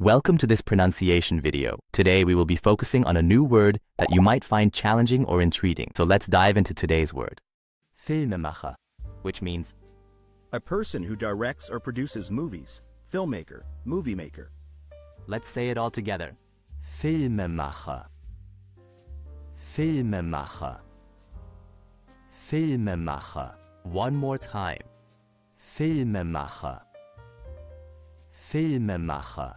Welcome to this pronunciation video. Today we will be focusing on a new word that you might find challenging or intriguing. So let's dive into today's word. Filmemacher, which means A person who directs or produces movies, filmmaker, movie maker. Let's say it all together. Filmemacher. Filmemacher. Filmemacher. One more time. Filmemacher. Filmemacher.